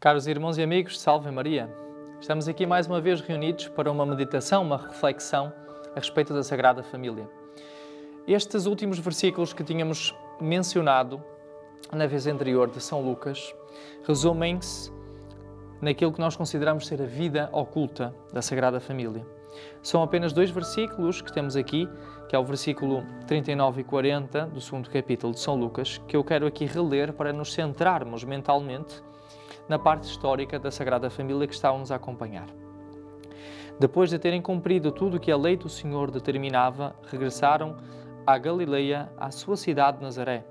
Caros irmãos e amigos, salve Maria! Estamos aqui mais uma vez reunidos para uma meditação, uma reflexão a respeito da Sagrada Família. Estes últimos versículos que tínhamos mencionado na vez anterior de São Lucas resumem-se naquilo que nós consideramos ser a vida oculta da Sagrada Família. São apenas dois versículos que temos aqui, que é o versículo 39 e 40 do segundo capítulo de São Lucas, que eu quero aqui reler para nos centrarmos mentalmente na parte histórica da Sagrada Família que estávamos a acompanhar. Depois de terem cumprido tudo o que a lei do Senhor determinava, regressaram à Galileia, à sua cidade Nazaré.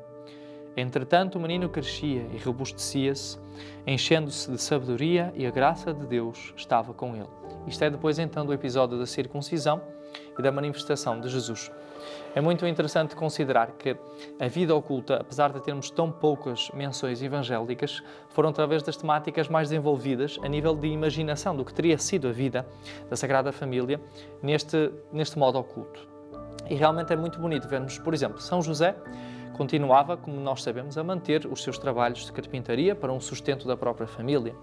Entretanto, o menino crescia e robustecia-se, enchendo-se de sabedoria e a graça de Deus estava com ele. Isto é depois então do episódio da circuncisão e da manifestação de Jesus. É muito interessante considerar que a vida oculta, apesar de termos tão poucas menções evangélicas, foram através das temáticas mais desenvolvidas a nível de imaginação do que teria sido a vida da Sagrada Família neste, neste modo oculto. E realmente é muito bonito vermos, por exemplo, São José continuava, como nós sabemos, a manter os seus trabalhos de carpintaria para um sustento da própria família.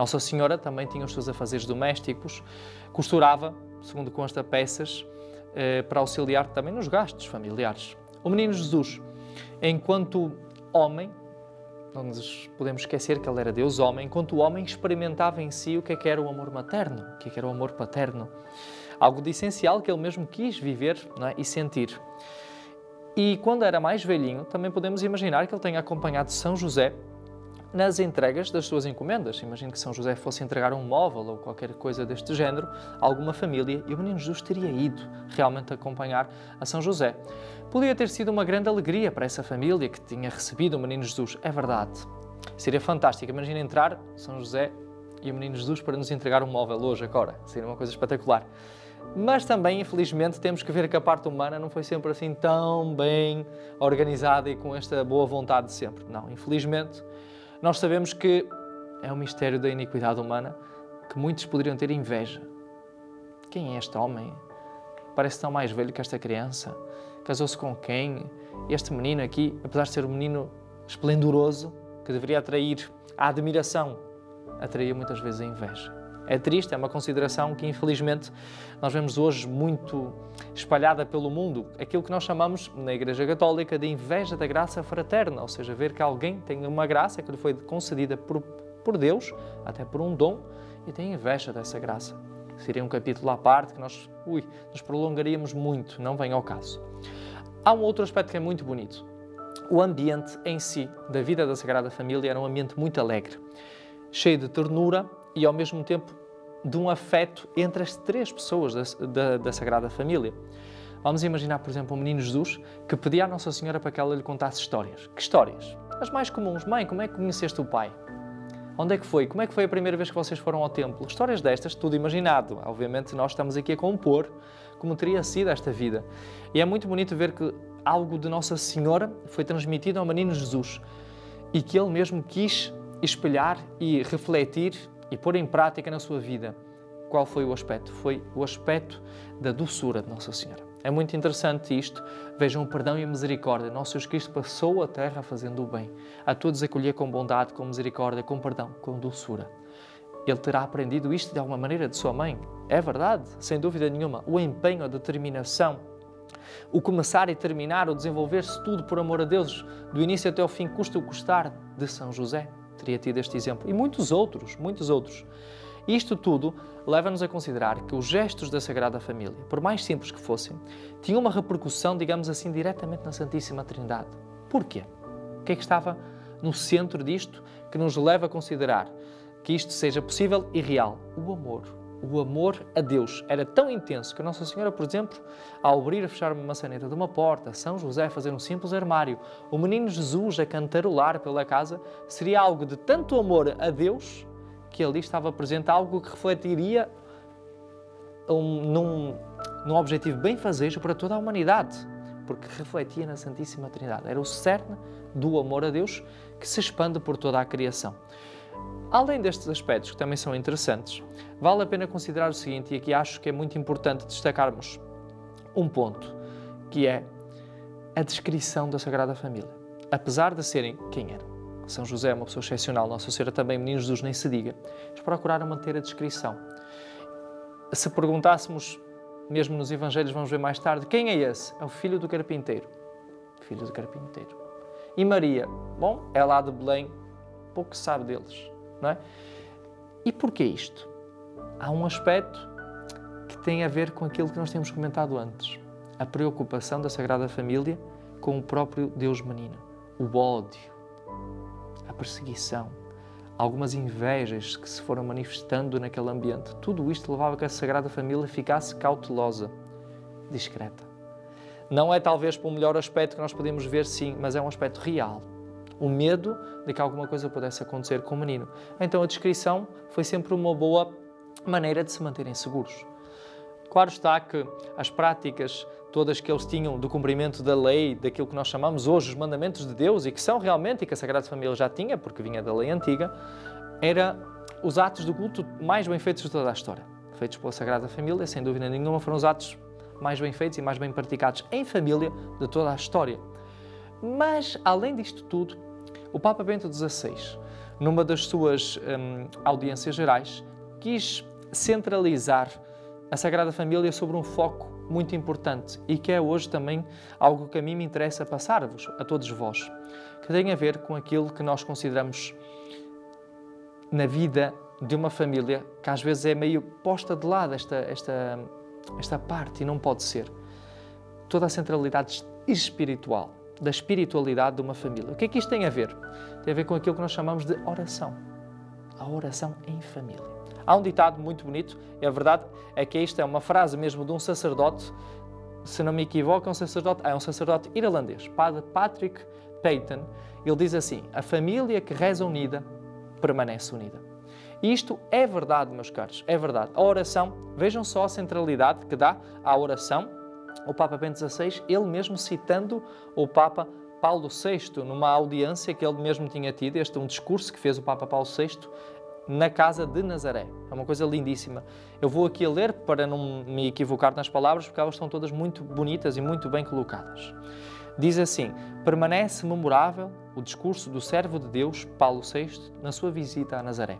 Nossa Senhora também tinha os seus afazeres domésticos, costurava, segundo consta, peças eh, para auxiliar também nos gastos familiares. O menino Jesus, enquanto homem, não nos podemos esquecer que ele era Deus homem, enquanto homem experimentava em si o que, é que era o amor materno, o que, é que era o amor paterno. Algo de essencial que ele mesmo quis viver é? e sentir. E quando era mais velhinho, também podemos imaginar que ele tenha acompanhado São José nas entregas das suas encomendas. Imagino que São José fosse entregar um móvel ou qualquer coisa deste género a alguma família e o menino Jesus teria ido realmente acompanhar a São José. Podia ter sido uma grande alegria para essa família que tinha recebido o menino Jesus, é verdade. Seria fantástico. Imagina entrar São José e o menino Jesus para nos entregar um móvel hoje, agora. Seria uma coisa espetacular. Mas também, infelizmente, temos que ver que a parte humana não foi sempre assim tão bem organizada e com esta boa vontade de sempre. Não, infelizmente, nós sabemos que é um mistério da iniquidade humana que muitos poderiam ter inveja. Quem é este homem? Parece tão mais velho que esta criança. Casou-se com quem? Este menino aqui, apesar de ser um menino esplendoroso, que deveria atrair a admiração, atraía muitas vezes a inveja. É triste, é uma consideração que infelizmente nós vemos hoje muito espalhada pelo mundo, aquilo que nós chamamos na Igreja Católica de inveja da graça fraterna, ou seja, ver que alguém tem uma graça que lhe foi concedida por, por Deus, até por um dom, e tem inveja dessa graça. Seria um capítulo à parte que nós, ui, nos prolongaríamos muito, não vem ao caso. Há um outro aspecto que é muito bonito. O ambiente em si da vida da Sagrada Família era um ambiente muito alegre, cheio de ternura e ao mesmo tempo de um afeto entre as três pessoas da, da, da, Sagrada Família. Vamos imaginar, por exemplo, um menino Jesus que pedia à Nossa Senhora para que ela lhe contasse histórias. Que histórias? As mais comuns. Mãe, como é que conheceste o Pai? Onde é que foi? Como é que foi a primeira vez que vocês foram ao templo? Histórias destas, tudo imaginado. Obviamente, nós estamos aqui a compor como teria sido esta vida. E é muito bonito ver que algo de Nossa Senhora foi transmitido ao menino Jesus e que ele mesmo quis espelhar e refletir e pôr em prática na sua vida, qual foi o aspecto? Foi o aspecto da doçura de Nossa Senhora. É muito interessante isto. Vejam o perdão e a misericórdia. Nosso Jesus Cristo passou a terra fazendo o bem. A todos acolher com bondade, com misericórdia, com perdão, com doçura. Ele terá aprendido isto de alguma maneira de sua mãe. É verdade, sem dúvida nenhuma. O empenho, a determinação, o começar e terminar, o desenvolver-se tudo por amor a Deus, do início até ao fim, custa o custar de São José teria tido este exemplo. E muitos outros, muitos outros. Isto tudo leva-nos a considerar que os gestos da Sagrada Família, por mais simples que fossem, tinham uma repercussão, digamos assim, diretamente na Santíssima Trindade. Porquê? O que é que estava no centro disto que nos leva a considerar que isto seja possível e real? O amor, o amor a Deus era tão intenso que Nossa Senhora, por exemplo, ao abrir e fechar uma maçaneta de uma porta, São José a fazer um simples armário, o menino Jesus a cantarolar pela casa, seria algo de tanto amor a Deus que ali estava presente algo que refletiria um, num, num objetivo bem fazejo para toda a humanidade, porque refletia na Santíssima Trindade. Era o cerne do amor a Deus que se expande por toda a criação. Além destes aspectos que também são interessantes, vale a pena considerar o seguinte, e aqui acho que é muito importante destacarmos um ponto, que é a descrição da Sagrada Família. Apesar de serem quem eram, São José é uma pessoa excepcional, Nossa Senhora também, Menino Jesus nem se diga. Eles procuraram manter a descrição. Se perguntássemos, mesmo nos Evangelhos, vamos ver mais tarde, quem é esse? É o filho do carpinteiro. Filho do carpinteiro. E Maria? Bom, é lá de Belém, pouco se sabe deles, não é? E porquê isto? Há um aspecto que tem a ver com aquilo que nós temos comentado antes. A preocupação da Sagrada Família com o próprio Deus menino. O ódio, a perseguição, algumas invejas que se foram manifestando naquele ambiente. Tudo isto levava a que a Sagrada Família ficasse cautelosa, discreta. Não é talvez para o melhor aspecto que nós podemos ver, sim, mas é um aspecto real. O medo de que alguma coisa pudesse acontecer com o menino. Então a descrição foi sempre uma boa maneira de se manterem seguros. Claro está que as práticas todas que eles tinham do cumprimento da lei, daquilo que nós chamamos hoje os mandamentos de Deus e que são realmente, e que a Sagrada Família já tinha, porque vinha da lei antiga, era os atos do culto mais bem feitos de toda a história. Feitos pela Sagrada Família, sem dúvida nenhuma, foram os atos mais bem feitos e mais bem praticados em família de toda a história. Mas, além disto tudo, o Papa Bento XVI, numa das suas hum, audiências gerais, quis centralizar a Sagrada Família sobre um foco muito importante e que é hoje também algo que a mim me interessa passar-vos, a todos vós, que tem a ver com aquilo que nós consideramos na vida de uma família que às vezes é meio posta de lado esta, esta, esta parte e não pode ser. Toda a centralidade espiritual, da espiritualidade de uma família. O que é que isto tem a ver? Tem a ver com aquilo que nós chamamos de oração. A oração em família. Há um ditado muito bonito, e a verdade é que isto é uma frase mesmo de um sacerdote, se não me equivoco, é um sacerdote, é um sacerdote irlandês, Padre Patrick Peyton. Ele diz assim: A família que reza unida permanece unida. E isto é verdade, meus caros, é verdade. A oração, vejam só a centralidade que dá à oração. O Papa Bento XVI, ele mesmo citando o Papa Paulo VI, numa audiência que ele mesmo tinha tido, este é um discurso que fez o Papa Paulo VI na casa de Nazaré. É uma coisa lindíssima. Eu vou aqui a ler para não me equivocar nas palavras, porque elas estão todas muito bonitas e muito bem colocadas. Diz assim: permanece memorável o discurso do servo de Deus, Paulo VI, na sua visita a Nazaré.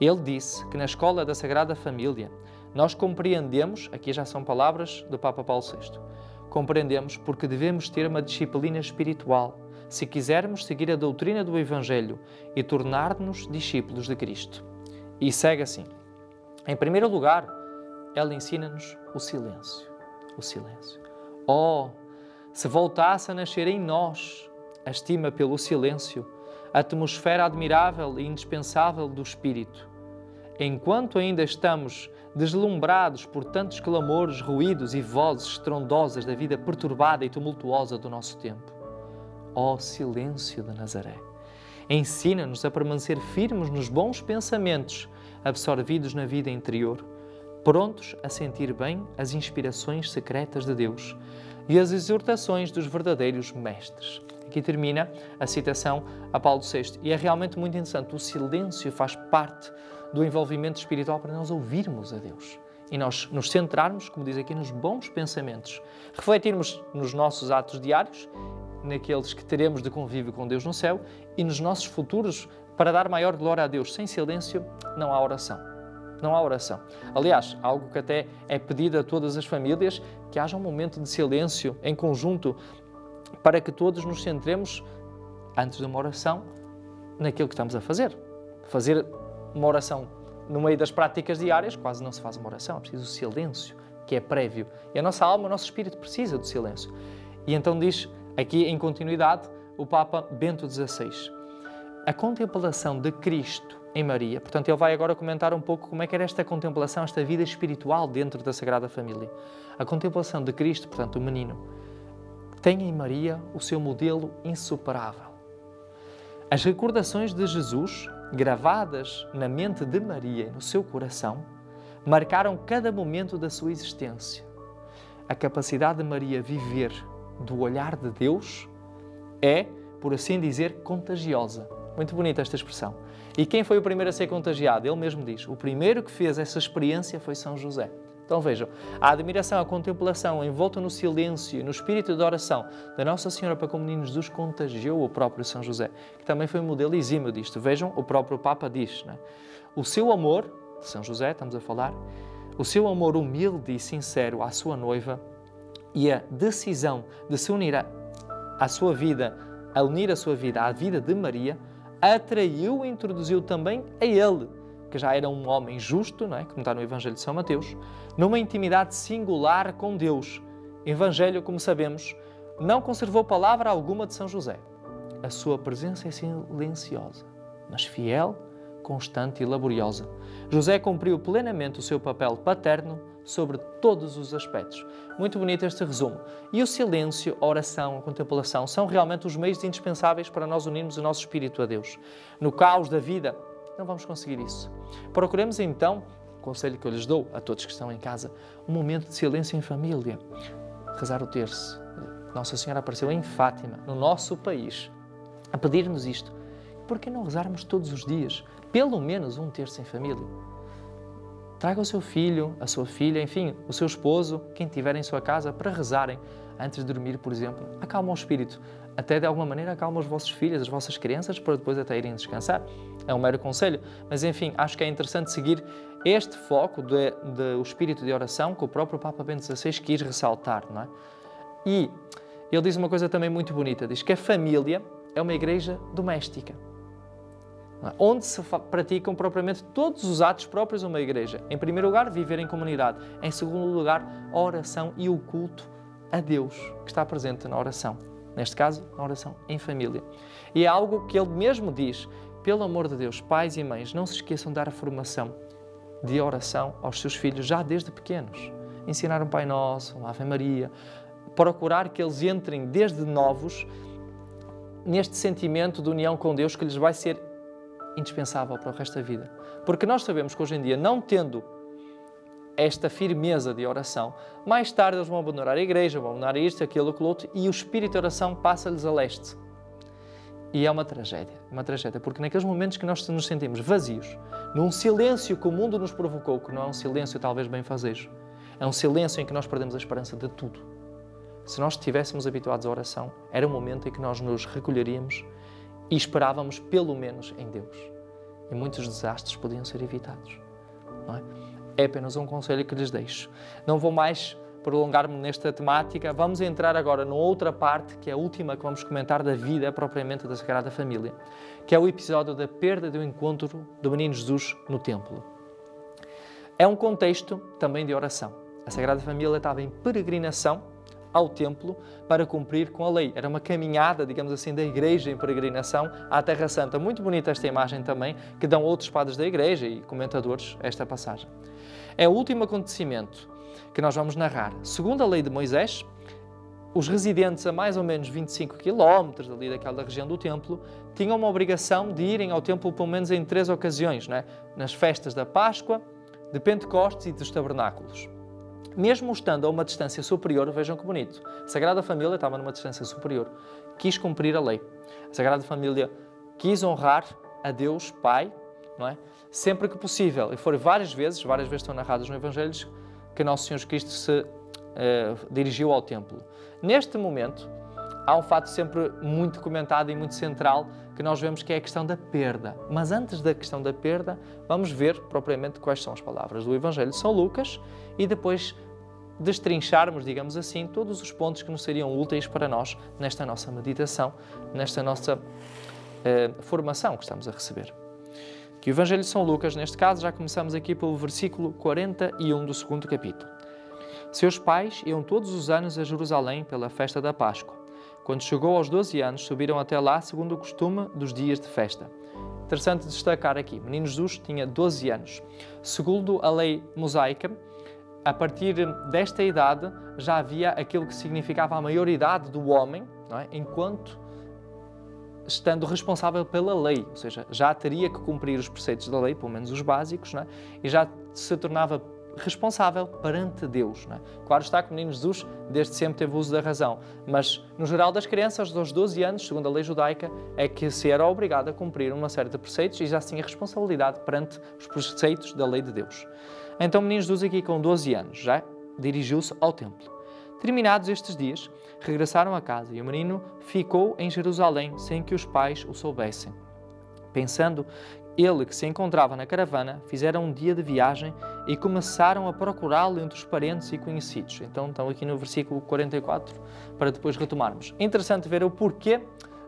Ele disse que na escola da Sagrada Família nós compreendemos, aqui já são palavras do Papa Paulo VI, compreendemos porque devemos ter uma disciplina espiritual se quisermos seguir a doutrina do Evangelho e tornar-nos discípulos de Cristo. E segue assim. Em primeiro lugar, ela ensina-nos o silêncio. O silêncio. Oh, se voltasse a nascer em nós a estima pelo silêncio, a atmosfera admirável e indispensável do Espírito. Enquanto ainda estamos deslumbrados por tantos clamores, ruídos e vozes estrondosas da vida perturbada e tumultuosa do nosso tempo ó silêncio de Nazaré. Ensina-nos a permanecer firmes nos bons pensamentos absorvidos na vida interior, prontos a sentir bem as inspirações secretas de Deus e as exortações dos verdadeiros mestres. Aqui termina a citação a Paulo VI e é realmente muito interessante. O silêncio faz parte do envolvimento espiritual para nós ouvirmos a Deus e nós nos centrarmos, como diz aqui, nos bons pensamentos, refletirmos nos nossos atos diários naqueles que teremos de convívio com Deus no céu e nos nossos futuros para dar maior glória a Deus. Sem silêncio não há oração. Não há oração. Aliás, algo que até é pedido a todas as famílias, que haja um momento de silêncio em conjunto para que todos nos centremos, antes de uma oração, naquilo que estamos a fazer. Fazer uma oração no meio das práticas diárias, quase não se faz uma oração, é preciso o silêncio, que é prévio. E a nossa alma, o nosso espírito precisa do silêncio. E então diz Aqui, em continuidade, o Papa Bento XVI. A contemplação de Cristo em Maria, portanto, ele vai agora comentar um pouco como é que era esta contemplação, esta vida espiritual dentro da Sagrada Família. A contemplação de Cristo, portanto, o menino, tem em Maria o seu modelo insuperável. As recordações de Jesus, gravadas na mente de Maria e no seu coração, marcaram cada momento da sua existência. A capacidade de Maria viver do olhar de Deus é, por assim dizer, contagiosa. Muito bonita esta expressão. E quem foi o primeiro a ser contagiado? Ele mesmo diz: o primeiro que fez essa experiência foi São José. Então vejam, a admiração, a contemplação, envolta no silêncio, no espírito de oração da Nossa Senhora para com o menino Jesus contagiou o próprio São José, que também foi um modelo exímio disto. Vejam, o próprio Papa diz, né? o seu amor, de São José estamos a falar, o seu amor humilde e sincero à sua noiva e a decisão de se unir à sua vida, a unir a sua vida à vida de Maria, atraiu e introduziu também a ele que já era um homem justo, não é? como está no Evangelho de São Mateus, numa intimidade singular com Deus. Evangelho, como sabemos, não conservou palavra alguma de São José. A sua presença é silenciosa, mas fiel, constante e laboriosa. José cumpriu plenamente o seu papel paterno sobre todos os aspectos. Muito bonito este resumo. E o silêncio, a oração, a contemplação são realmente os meios indispensáveis para nós unirmos o nosso espírito a Deus. No caos da vida, não vamos conseguir isso. Procuremos então, conselho que eu lhes dou a todos que estão em casa, um momento de silêncio em família. Rezar o terço. Nossa Senhora apareceu em Fátima, no nosso país, a pedir-nos isto. Por que não rezarmos todos os dias, pelo menos um terço em família? Traga o seu filho, a sua filha, enfim, o seu esposo, quem tiver em sua casa, para rezarem antes de dormir, por exemplo. Acalma o espírito. Até de alguma maneira acalma os vossos filhos, as vossas crianças, para depois até irem descansar. É um mero conselho. Mas enfim, acho que é interessante seguir este foco do espírito de oração que o próprio Papa Bento XVI quis ressaltar, não é? E ele diz uma coisa também muito bonita: diz que a família é uma igreja doméstica. É? Onde se praticam propriamente todos os atos próprios de uma igreja. Em primeiro lugar, viver em comunidade. Em segundo lugar, a oração e o culto a Deus que está presente na oração. Neste caso, na oração em família. E é algo que ele mesmo diz: pelo amor de Deus, pais e mães, não se esqueçam de dar a formação de oração aos seus filhos já desde pequenos. Ensinar um Pai Nosso, uma Ave Maria, procurar que eles entrem desde novos neste sentimento de união com Deus que lhes vai ser indispensável para o resto da vida. Porque nós sabemos que hoje em dia, não tendo esta firmeza de oração, mais tarde eles vão abandonar a igreja, vão abandonar isto, aquilo, aquilo outro, e o espírito de oração passa-lhes a leste. E é uma tragédia, uma tragédia, porque naqueles momentos que nós nos sentimos vazios, num silêncio que o mundo nos provocou, que não é um silêncio talvez bem fazejo, é um silêncio em que nós perdemos a esperança de tudo. Se nós estivéssemos habituados à oração, era o momento em que nós nos recolheríamos e esperávamos pelo menos em Deus. E muitos desastres podiam ser evitados. Não é? É apenas um conselho que lhes deixo. Não vou mais prolongar-me nesta temática. Vamos entrar agora numa outra parte, que é a última que vamos comentar da vida propriamente da Sagrada Família, que é o episódio da perda do encontro do menino Jesus no templo. É um contexto também de oração. A Sagrada Família estava em peregrinação ao templo para cumprir com a lei. Era uma caminhada, digamos assim, da igreja em peregrinação à Terra Santa. Muito bonita esta imagem também, que dão outros padres da igreja e comentadores esta passagem. É o último acontecimento que nós vamos narrar. Segundo a lei de Moisés, os residentes a mais ou menos 25 quilómetros ali daquela região do templo tinham uma obrigação de irem ao templo pelo menos em três ocasiões, né? nas festas da Páscoa, de Pentecostes e dos Tabernáculos. Mesmo estando a uma distância superior, vejam que bonito, a Sagrada Família estava numa distância superior, quis cumprir a lei. A Sagrada Família quis honrar a Deus Pai, não é? sempre que possível. E foram várias vezes, várias vezes estão narradas no Evangelho, que Nosso Senhor Cristo se uh, dirigiu ao templo. Neste momento, há um fato sempre muito comentado e muito central que nós vemos que é a questão da perda. Mas antes da questão da perda, vamos ver propriamente quais são as palavras do Evangelho de São Lucas e depois destrincharmos, digamos assim, todos os pontos que nos seriam úteis para nós nesta nossa meditação, nesta nossa uh, formação que estamos a receber que o Evangelho de São Lucas, neste caso, já começamos aqui pelo versículo 41 do segundo capítulo. Seus pais iam todos os anos a Jerusalém pela festa da Páscoa. Quando chegou aos 12 anos, subiram até lá segundo o costume dos dias de festa. Interessante destacar aqui, menino Jesus tinha 12 anos. Segundo a lei mosaica, a partir desta idade já havia aquilo que significava a maioridade do homem, é? enquanto estando responsável pela lei, ou seja, já teria que cumprir os preceitos da lei, pelo menos os básicos, é? e já se tornava responsável perante Deus. É? Claro está que o menino Jesus desde sempre teve uso da razão, mas no geral das crianças dos 12 anos, segundo a lei judaica, é que se era obrigado a cumprir uma série de preceitos e já tinha responsabilidade perante os preceitos da lei de Deus. Então o menino Jesus aqui com 12 anos já dirigiu-se ao templo. Terminados estes dias, regressaram a casa e o menino ficou em Jerusalém sem que os pais o soubessem. Pensando ele que se encontrava na caravana, fizeram um dia de viagem e começaram a procurá-lo entre os parentes e conhecidos. Então, estão aqui no versículo 44, para depois retomarmos. Interessante ver o porquê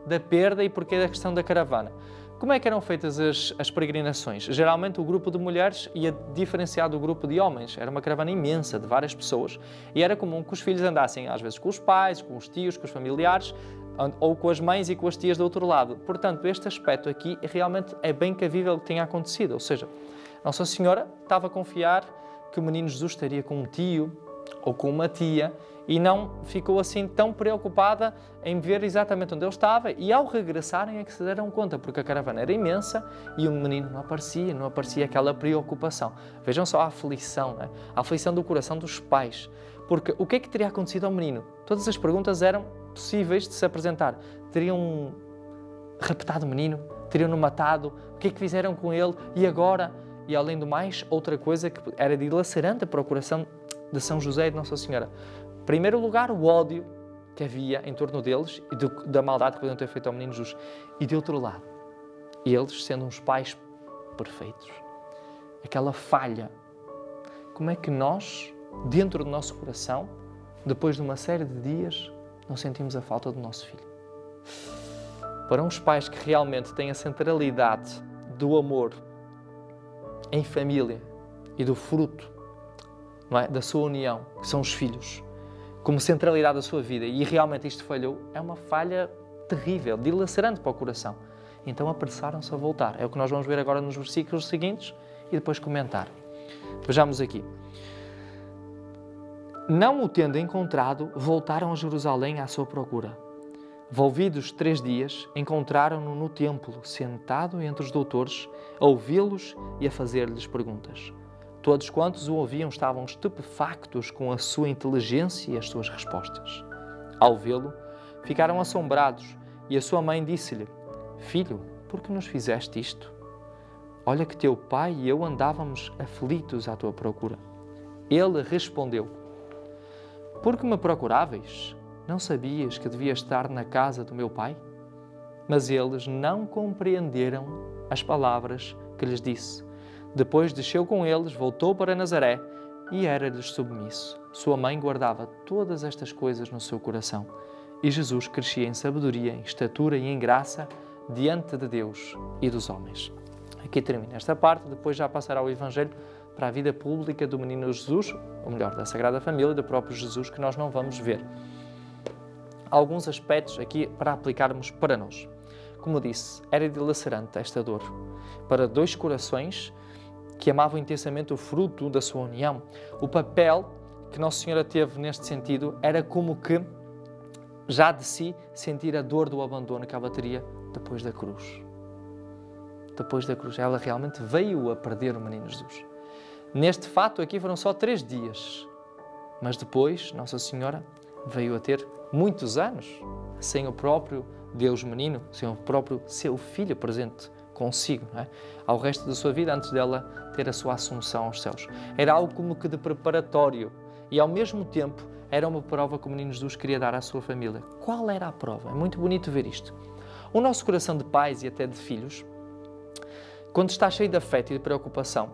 da perda e porquê da questão da caravana. Como é que eram feitas as, as, peregrinações? Geralmente o grupo de mulheres ia diferenciar do grupo de homens. Era uma caravana imensa de várias pessoas e era comum que os filhos andassem às vezes com os pais, com os tios, com os familiares ou com as mães e com as tias do outro lado. Portanto, este aspecto aqui realmente é bem cabível que tenha acontecido. Ou seja, Nossa Senhora estava a confiar que o menino Jesus estaria com um tio ou com uma tia e não ficou assim tão preocupada em ver exatamente onde ele estava e ao regressarem é que se deram conta, porque a caravana era imensa e o menino não aparecia, não aparecia aquela preocupação. Vejam só a aflição, né? a aflição do coração dos pais. Porque o que é que teria acontecido ao menino? Todas as perguntas eram possíveis de se apresentar. Teriam raptado o menino? Teriam-no matado? O que é que fizeram com ele? E agora? E além do mais, outra coisa que era dilacerante para o coração de São José e de Nossa Senhora primeiro lugar, o ódio que havia em torno deles e do, da maldade que podiam ter feito ao menino Jesus. E de outro lado, eles sendo uns pais perfeitos. Aquela falha. Como é que nós, dentro do nosso coração, depois de uma série de dias, não sentimos a falta do nosso filho? Para uns pais que realmente têm a centralidade do amor em família e do fruto é? da sua união, que são os filhos, como centralidade da sua vida e realmente isto falhou, é uma falha terrível, dilacerante para o coração. Então apressaram-se a voltar. É o que nós vamos ver agora nos versículos seguintes e depois comentar. Vejamos aqui. Não o tendo encontrado, voltaram a Jerusalém à sua procura. Volvidos três dias, encontraram-no no templo, sentado entre os doutores, a ouvi-los e a fazer-lhes perguntas. Todos quantos o ouviam estavam estupefactos com a sua inteligência e as suas respostas. Ao vê-lo, ficaram assombrados e a sua mãe disse-lhe: Filho, por que nos fizeste isto? Olha que teu pai e eu andávamos aflitos à tua procura. Ele respondeu: Por que me procuráveis? Não sabias que devia estar na casa do meu pai? Mas eles não compreenderam as palavras que lhes disse. Depois desceu com eles, voltou para Nazaré e era-lhes submisso. Sua mãe guardava todas estas coisas no seu coração. E Jesus crescia em sabedoria, em estatura e em graça diante de Deus e dos homens. Aqui termina esta parte, depois já passará o Evangelho para a vida pública do menino Jesus, ou melhor, da Sagrada Família, do próprio Jesus, que nós não vamos ver. Alguns aspectos aqui para aplicarmos para nós. Como disse, era dilacerante esta dor. Para dois corações que amavam intensamente o fruto da sua união. O papel que Nossa Senhora teve neste sentido era como que já de si sentir a dor do abandono que ela teria depois da cruz. Depois da cruz, ela realmente veio a perder o menino Jesus. Neste fato aqui foram só três dias, mas depois Nossa Senhora veio a ter muitos anos sem o próprio Deus menino, sem o próprio seu filho presente consigo, é? ao resto da sua vida, antes dela ter a sua assunção aos céus. Era algo como que de preparatório e, ao mesmo tempo, era uma prova que o menino Jesus queria dar à sua família. Qual era a prova? É muito bonito ver isto. O nosso coração de pais e até de filhos, quando está cheio de afeto e de preocupação,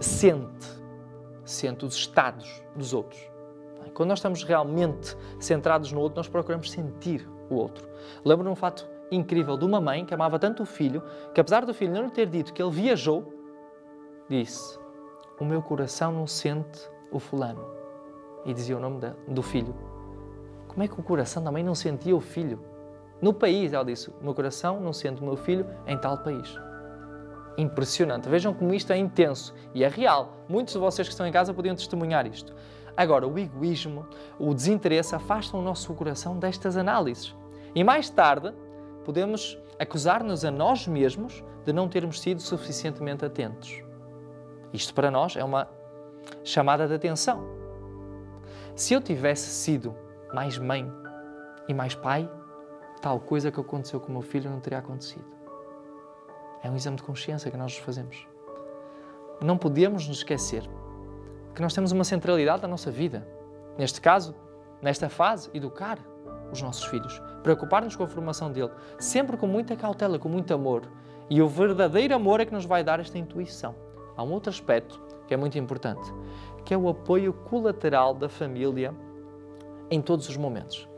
sente, sente os estados dos outros. Quando nós estamos realmente centrados no outro, nós procuramos sentir o outro. Lembro-me um fato incrível de uma mãe que amava tanto o filho, que apesar do filho não lhe ter dito que ele viajou, disse: O meu coração não sente o fulano. E dizia o nome do filho. Como é que o coração da mãe não sentia o filho? No país, ela disse: O meu coração não sente o meu filho em tal país. Impressionante. Vejam como isto é intenso e é real. Muitos de vocês que estão em casa podiam testemunhar isto. Agora, o egoísmo, o desinteresse afastam o nosso coração destas análises. E mais tarde, podemos acusar-nos a nós mesmos de não termos sido suficientemente atentos. Isto para nós é uma chamada de atenção. Se eu tivesse sido mais mãe e mais pai, tal coisa que aconteceu com o meu filho não teria acontecido. É um exame de consciência que nós fazemos. Não podemos nos esquecer que nós temos uma centralidade da nossa vida. Neste caso, nesta fase, educar os nossos filhos, preocupar-nos com a formação dele, sempre com muita cautela, com muito amor. E o verdadeiro amor é que nos vai dar esta intuição. Há um outro aspecto que é muito importante, que é o apoio colateral da família em todos os momentos.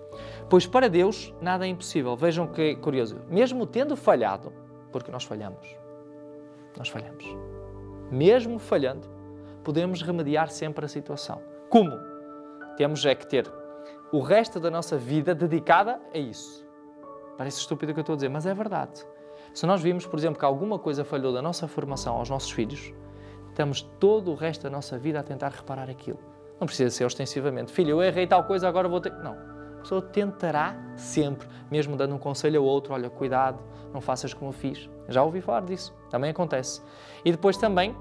Pois para Deus nada é impossível. Vejam que curioso, mesmo tendo falhado, porque nós falhamos, nós falhamos. Mesmo falhando, podemos remediar sempre a situação. Como? Temos é que ter o resto da nossa vida dedicada a isso. Parece estúpido o que eu estou a dizer, mas é verdade. Se nós vimos, por exemplo, que alguma coisa falhou da nossa formação aos nossos filhos, estamos todo o resto da nossa vida a tentar reparar aquilo. Não precisa ser ostensivamente. Filho, eu errei tal coisa, agora vou ter. Não. A pessoa tentará sempre, mesmo dando um conselho ao outro: olha, cuidado, não faças como eu fiz. Já ouvi falar disso, também acontece. E depois também,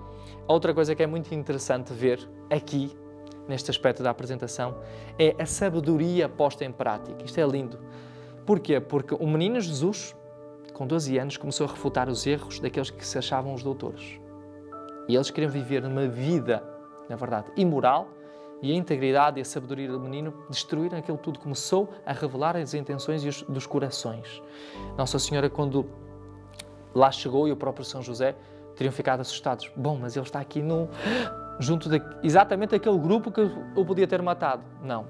outra coisa que é muito interessante ver aqui neste aspecto da apresentação é a sabedoria posta em prática. Isto é lindo. Porquê? Porque o menino Jesus, com 12 anos, começou a refutar os erros daqueles que se achavam os doutores. E eles queriam viver uma vida, na verdade, imoral e a integridade e a sabedoria do menino destruíram aquilo tudo. Começou a revelar as intenções dos corações. Nossa Senhora, quando lá chegou e o próprio São José, teriam ficado assustados. Bom, mas ele está aqui no junto de exatamente aquele grupo que o podia ter matado. Não.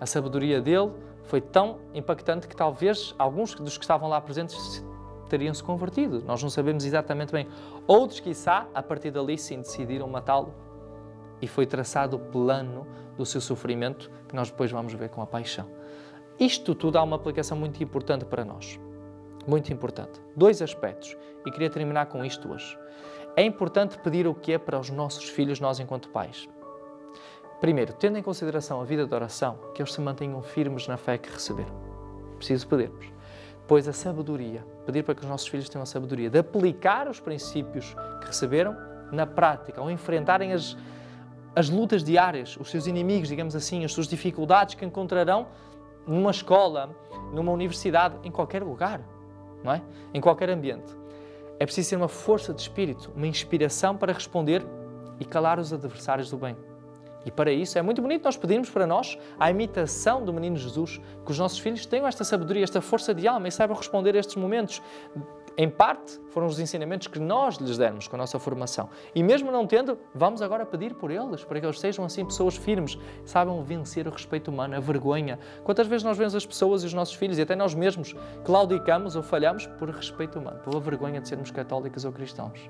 A sabedoria dele foi tão impactante que talvez alguns dos que estavam lá presentes teriam se convertido. Nós não sabemos exatamente bem. Outros, quiçá, a partir dali sim decidiram matá-lo. E foi traçado o plano do seu sofrimento, que nós depois vamos ver com a paixão. Isto tudo há uma aplicação muito importante para nós. Muito importante. Dois aspectos. E queria terminar com isto hoje. É importante pedir o que é para os nossos filhos, nós enquanto pais. Primeiro, tendo em consideração a vida de oração, que eles se mantenham firmes na fé que receberam. Preciso pedirmos. Pois a sabedoria, pedir para que os nossos filhos tenham a sabedoria de aplicar os princípios que receberam na prática, ao enfrentarem as, as lutas diárias, os seus inimigos, digamos assim, as suas dificuldades que encontrarão numa escola, numa universidade, em qualquer lugar, não é? Em qualquer ambiente. É preciso ser uma força de espírito, uma inspiração para responder e calar os adversários do bem. E para isso é muito bonito nós pedirmos para nós a imitação do menino Jesus, que os nossos filhos tenham esta sabedoria, esta força de alma e saibam responder a estes momentos em parte, foram os ensinamentos que nós lhes demos com a nossa formação. E mesmo não tendo, vamos agora pedir por eles, para que eles sejam assim pessoas firmes, saibam vencer o respeito humano, a vergonha. Quantas vezes nós vemos as pessoas e os nossos filhos, e até nós mesmos, claudicamos ou falhamos por respeito humano, pela vergonha de sermos católicos ou cristãos.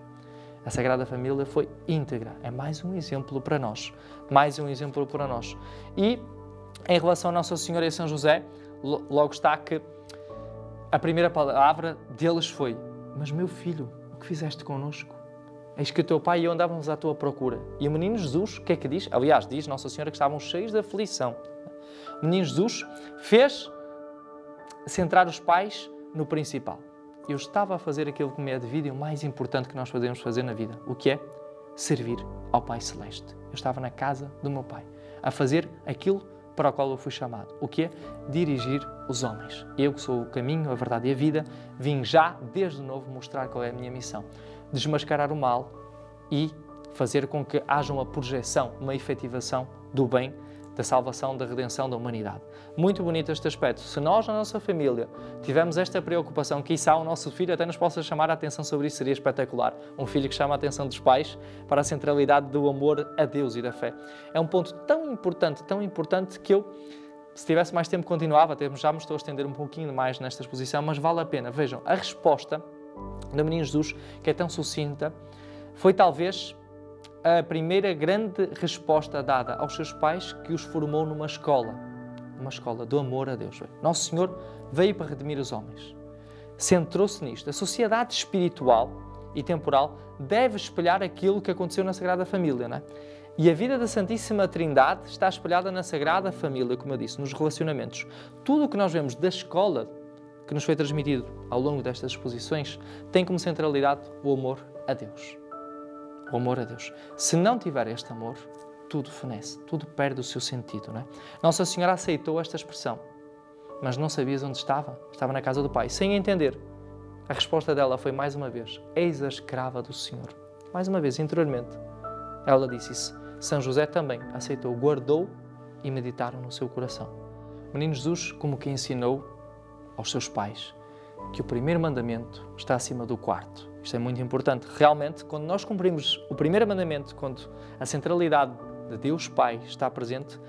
A Sagrada Família foi íntegra. É mais um exemplo para nós. Mais um exemplo para nós. E em relação a Nossa Senhora e São José, logo está que a primeira palavra deles foi: Mas meu filho, o que fizeste connosco? Eis que o teu pai e eu andávamos à tua procura. E o menino Jesus, o que é que diz? Aliás, diz Nossa Senhora que estavam cheios de aflição. O menino Jesus fez centrar os pais no principal. Eu estava a fazer aquilo que me é devido e o mais importante que nós podemos fazer na vida. O que é? Servir ao Pai Celeste. Eu estava na casa do meu Pai, a fazer aquilo para o qual eu fui chamado. O que é? Dirigir os homens. Eu que sou o caminho, a verdade e a vida, vim já, desde novo, mostrar qual é a minha missão. Desmascarar o mal e fazer com que haja uma projeção, uma efetivação do bem da salvação, da redenção da humanidade. Muito bonito este aspecto. Se nós, na nossa família, tivermos esta preocupação, quiçá o nosso filho até nos possa chamar a atenção sobre isso, seria espetacular. Um filho que chama a atenção dos pais para a centralidade do amor a Deus e da fé. É um ponto tão importante, tão importante que eu, se tivesse mais tempo, continuava. Já me estou a estender um pouquinho mais nesta exposição, mas vale a pena. Vejam, a resposta do menino Jesus, que é tão sucinta, foi talvez a primeira grande resposta dada aos seus pais que os formou numa escola, uma escola do amor a Deus. Nosso Senhor veio para redimir os homens. Centrou-se nisto. A sociedade espiritual e temporal deve espelhar aquilo que aconteceu na Sagrada Família, não é? E a vida da Santíssima Trindade está espelhada na Sagrada Família, como eu disse, nos relacionamentos. Tudo o que nós vemos da escola que nos foi transmitido ao longo destas exposições tem como centralidade o amor a Deus o amor a Deus. Se não tiver este amor, tudo fenece, tudo perde o seu sentido. Não é? Nossa Senhora aceitou esta expressão, mas não sabias onde estava. Estava na casa do Pai, sem entender. A resposta dela foi mais uma vez: Eis a escrava do Senhor. Mais uma vez, interiormente, ela disse isso. São José também aceitou, guardou e meditaram no seu coração. Menino Jesus, como que ensinou aos seus pais que o primeiro mandamento está acima do quarto. Isto é muito importante. Realmente, quando nós cumprimos o primeiro mandamento, quando a centralidade de Deus Pai está presente,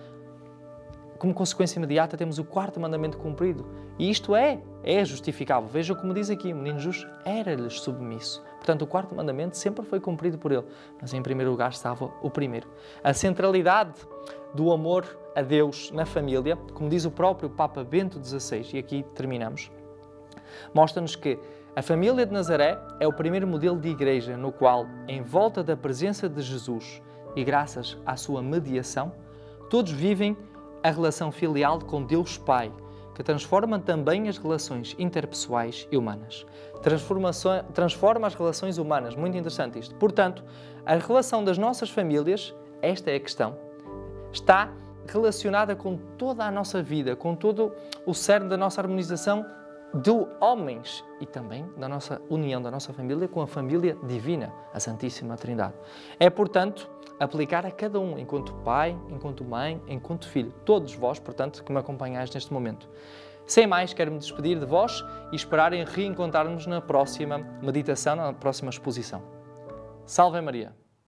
como consequência imediata temos o quarto mandamento cumprido. E isto é, é justificável. Veja como diz aqui, o menino justo era-lhes submisso. Portanto, o quarto mandamento sempre foi cumprido por ele. Mas em primeiro lugar estava o primeiro. A centralidade do amor a Deus na família, como diz o próprio Papa Bento XVI, e aqui terminamos, mostra-nos que a família de Nazaré é o primeiro modelo de igreja no qual, em volta da presença de Jesus e graças à sua mediação, todos vivem a relação filial com Deus Pai, que transforma também as relações interpessoais e humanas. Transforma as relações humanas, muito interessante isto. Portanto, a relação das nossas famílias, esta é a questão, está relacionada com toda a nossa vida, com todo o cerne da nossa harmonização de homens e também da nossa união, da nossa família com a família divina, a Santíssima Trindade. É, portanto, aplicar a cada um, enquanto pai, enquanto mãe, enquanto filho. Todos vós, portanto, que me acompanhais neste momento. Sem mais, quero-me despedir de vós e esperar em reencontrarmos na próxima meditação, na próxima exposição. Salve Maria!